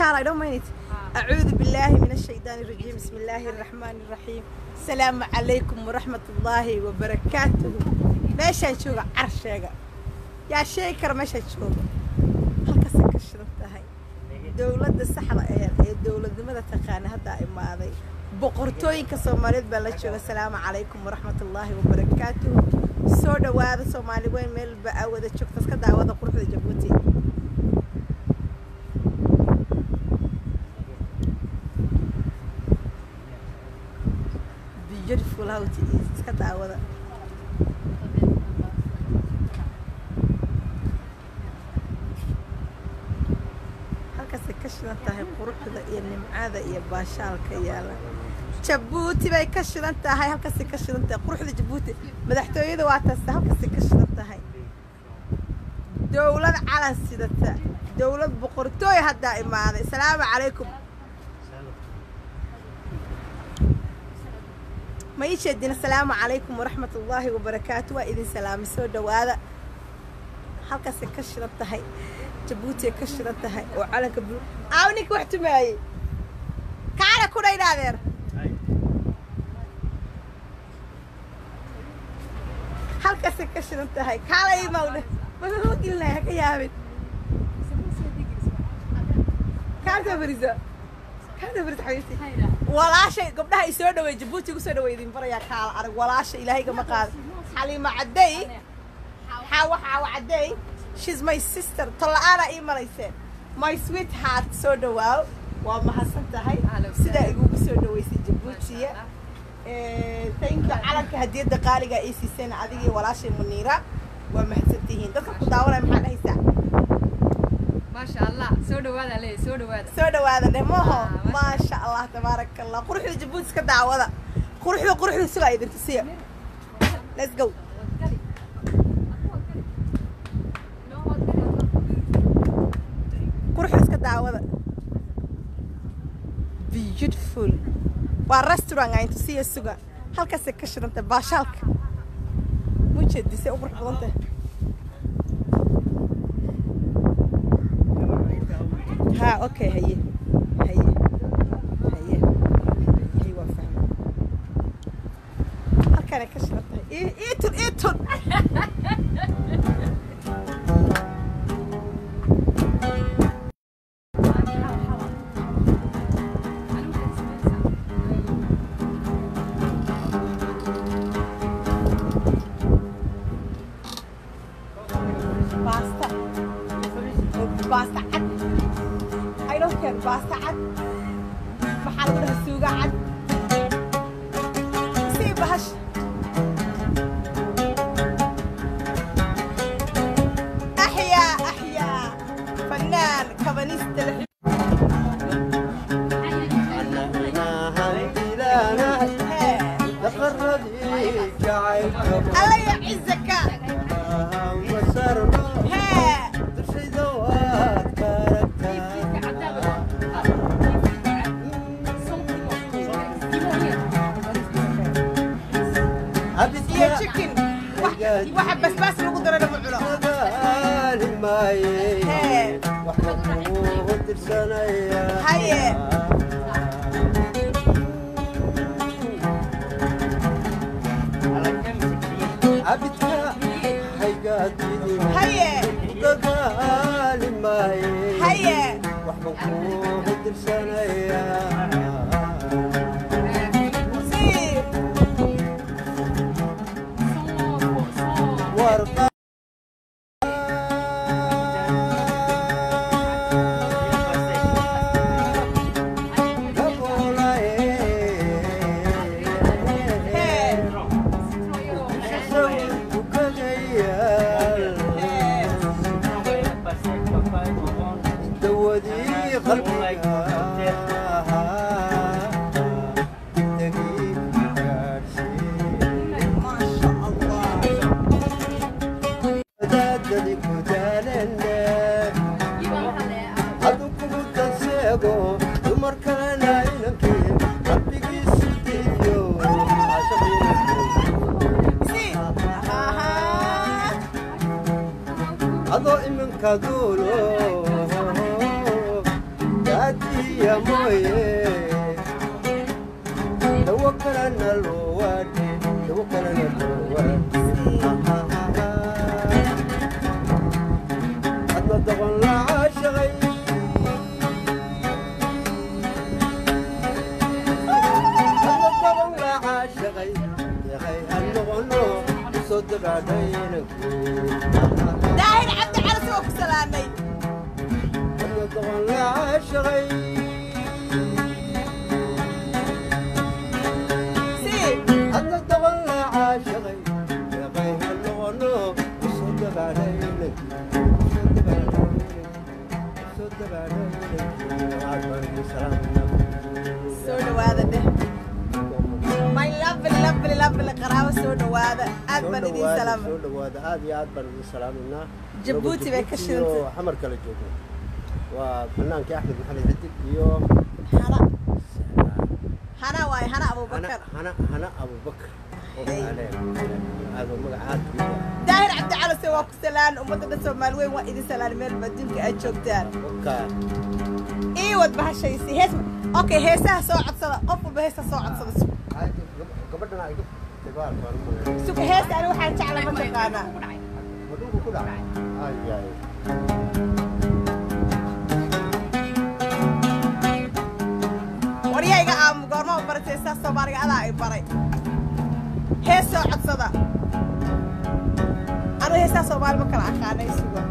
شهر I don't mean it أعوذ بالله من الشيطان الرجيم بسم الله الرحمن الرحيم السلام عليكم ورحمة الله meeshaan jooga carsheega yaa sheegi kara meeshaan jooga halkasa ka shidan tahay dowladda saxda ee ee dowladnimada taqaana haddaa imaaday boqortooyinka soomaaliyeed baa la jooga asalaamu calaykum waraxmat ullaahi wabarakaatuhu soo dhawaada soomaali weyn meelba aa wada ka daawada quruxda jabuuti beautiful how it is iska daawada halkasay ka shidan tahay quruxda iyo nimcada iyo baashaalka yaala jabuuti bay ka shidan tahay halkasay ka shidan tahay quruxda jabuuti madaxtooyada waa taase halkasay ka shidan tahay dowlad calan sidata dowlad boqortooy haddaa imaaday asalaamu calaykum ما يشدين السلام عليكم ورحمة الله وبركاته وإذن سلام سودة وهذا حلقة سكشرة تهي جبوتي كشرة تهي وعلى كبلو عاونك واحتماي كعلى إلى نادر حلقة سكشرة تهي كعلى يمولي ما هو قلنا يا كيابين كعلى بريزة كعلى بريزة حبيبتي walaashay gabdhaha i soo dhaweey jabuuti igu soo dhawey idin barayaa kaala arag walaasha ilaahayga ma qaado xaliima cadday xaawa xaawa cadday shes my sister talla'aanaa ii malayseen my sweet heart soo dhawaaw waa mahadsan tahay sidaa igugu soo dhaweysay jabuutiya eh, thank you calanka hadiyadda qaaliga ii siiseen adigii walaashay muniira waa mahadsantihiin dadka ku daawanaya maxaa dhahaysaa soo dhawaada dhe maho ah, maasha allah tabaaraka allah quruxda jabuuti iska daawada quruxda quruxda sugaa idintusiya let's go quruxda iska daawada beautiful waa restaurant aan tusiya suga halkaasay ka shidantay baashaalka mujeedisay u qurux badantahay ها اوكي هي هي هي هي وفاهم هل انا كشرت ايه ايه تر ايه تر قاتلي هيا وقال ما هي هيا وحبك درسانيا داهن عبد عرس وكسلامي الضغن لا عاشقي سو نواذا ده ماي لف لف لف القراوة سو نواذا آد بان إدين سلام سو نواذا آد يا آد بان إدين سلام لنا جبوتي بك شنت حمر كلا جوجو وفنان كي أحمد محمد حديد يو هنا هنا واي هنا أبو بكر هنا هنا أبو بكر daahir cabdi calase waa ku salaan ummadda dhan soomaali weyn waa idin salaal meel adduunka aad joogtaan ii wad bahashaysi hees okay heesaha soo codsada qof walba heesa ah, soo codsada sug heesta ani waxaan jecla ma taqaanaa waryaa iga aamu ah, goormaa ah, baratay saa soomaaliga adaa i baray hees soo codsada anu heesaa soomaali ma kala aqaanay suga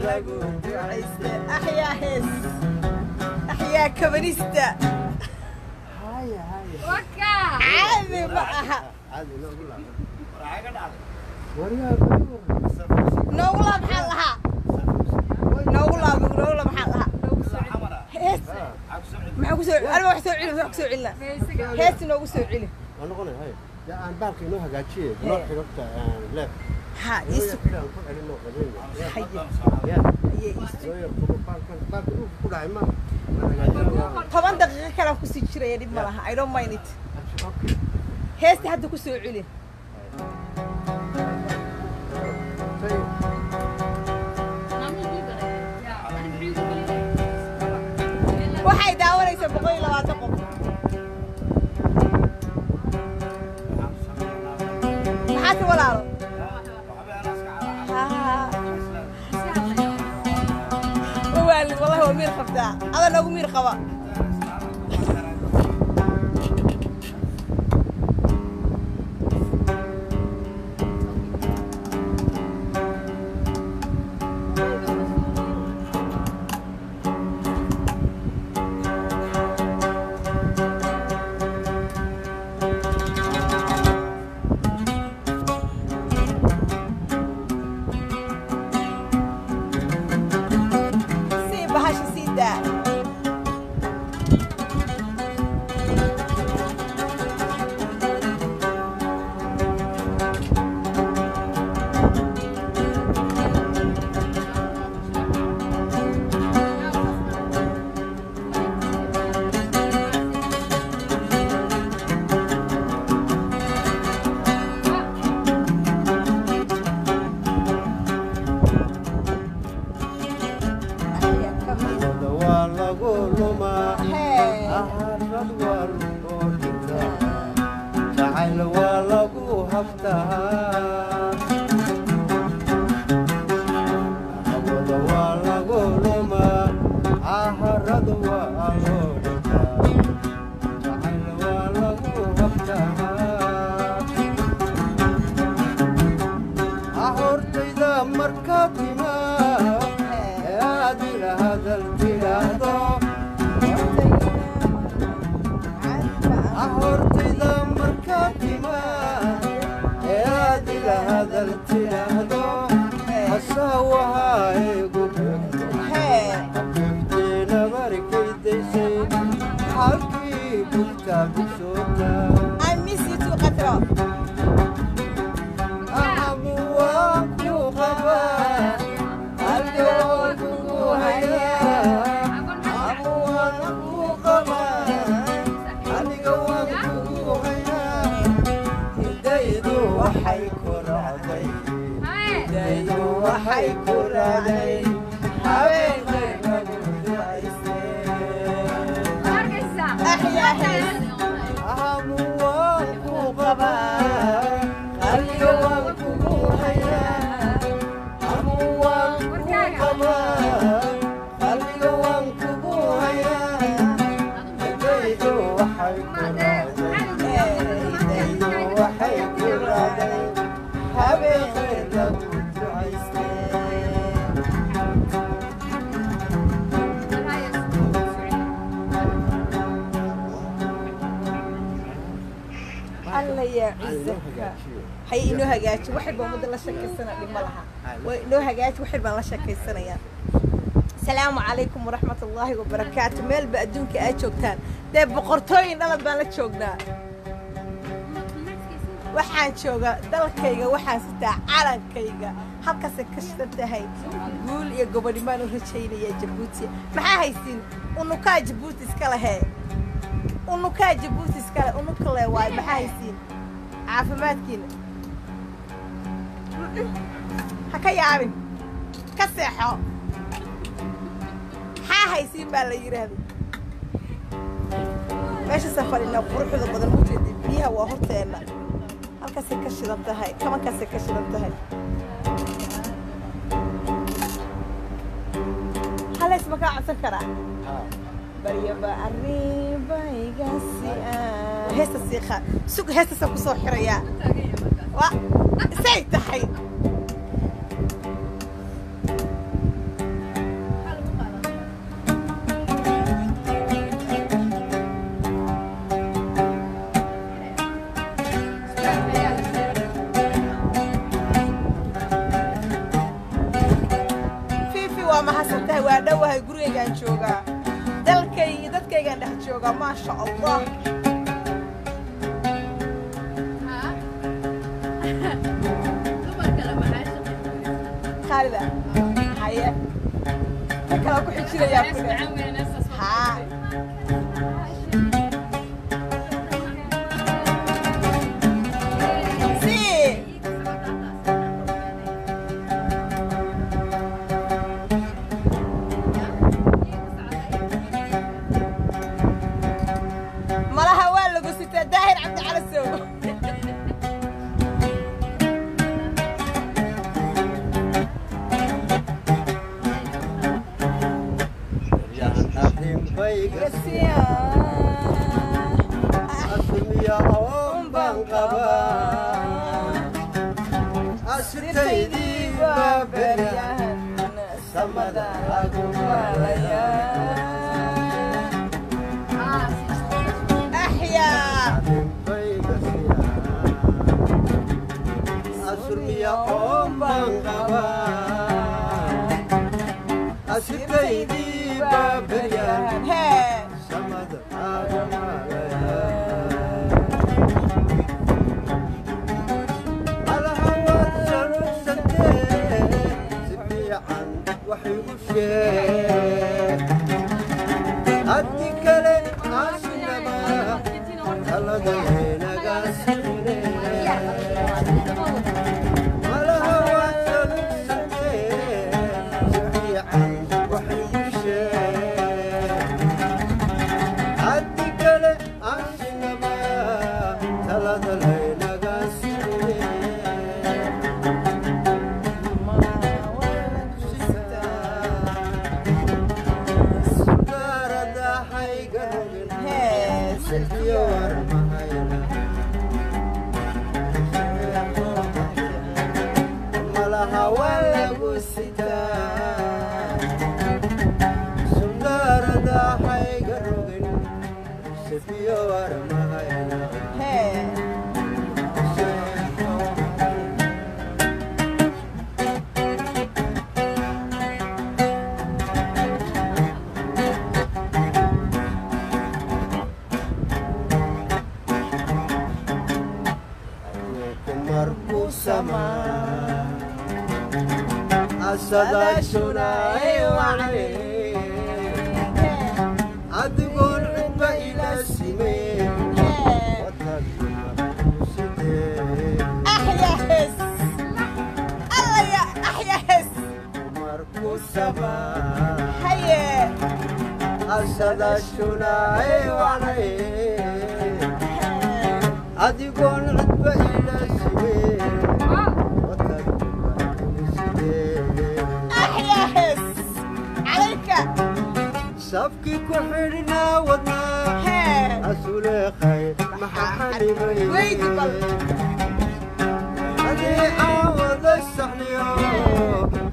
اللاقو وعيستا أحيا حس أحيا كبريستا هاي هاي وكا عادي معها عادي لا قول لها وريها نوغلا بحال لها نوغلا نوغلا بحال لها هيس آه. معكو سوعي انا ما حسوعي له معكو سوعي له هيس نوغو سوعي له aan baalka inoo hagaajiye noo xidhogta leeb ha toban daqiiqo kale kusii jiraya dhib ma laha i don't mind it heesta hadda kusoo celi waxay daawanaysaa boqol iyo labaatan qof عسل ولا والله هو مير خبتها هذا لو مير خبا hay inoo hagaaji waxirba ummadda la sheekaysana dhib ma laha waa inoo hagaaji waxir baan la sheekaysanayaa asalaamu calaykum waraxmat raxmat ullaahi wabarakaatu meelba adduunka aa joogtaan dee boqortooyin dhalan baan la joognaa waxaan jooga dalkayga waxaan sitaa calankayga halkaasay ka shidan tahay guul iyo gobodhimaan u rajaynayaa jabuuti maxaa haysiin unukaa jabuuti iska lehee unukaa jabuuti iska leh unuka le waayo maxaa haysiin caafimaadkiina ha ka yaabin ka seexo maxaa haysiin baa la yidhaahday meesha safarina quruxda badan u jeedin biyaha waa horteena halkaasay ka shidan tahay kabankaasay ka shidan tahay haleys ma kaa codsan karaa baryaba arribaygaasi heesta siiqaa sug heestasaa kusoo xirayaa say tahay wallahi gurigaygaan joogaa dalkay iyo dadkaygaan dhex joogaa maasha allah aa أشتيدي بابريان سمدا أقوم أحيا أسرمي أم بانقبا أشتيدي بابريان yeah. سدا الشناعي وعليه عاد يكون عتبة إلى السبيل أحيا حس عليك صفقك وحرنا وضنا أسول خير مححلي بيت ويدي أدي عوض السحنية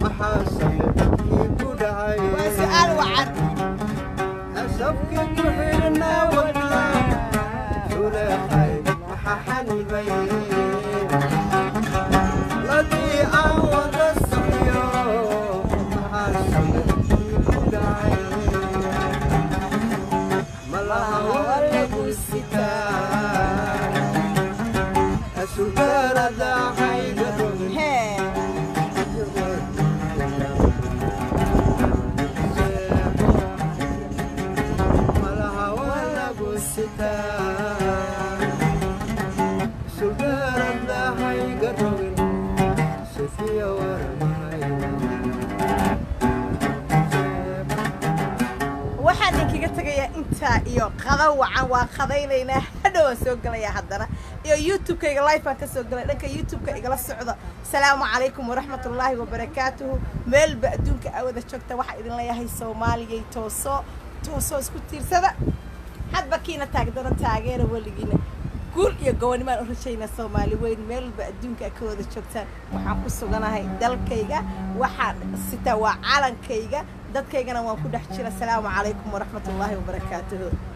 محاسن يكون عين وسؤال وعد صفقة روحي لنا وكلا ولا حي حنبين markaa iyo qada wacan waa qadaynaynaa hadhow waan soo gelaya haddana iyo youtube-kayga lifebaan kasoo gelay dhanka youtube-ka igala socda asalaamu calaykum waraxmat ullaahi wabarakaatuhu meelba adduunka awada joogta waxaa idin leeyahay soomaaliyay tooso toosoo isku tiirsada hadba kiina taagdana taageera weligiina guul iyo gobonimaan u rajaynaa soomaali weyn meelba adduunka ka wada joogtaan waxaan ku suganahay dalkayga waxaan sitaa waa calankayga dadkaygana waan ku dhex jira asalaamu calaykum waraxmat wabarakaatuhu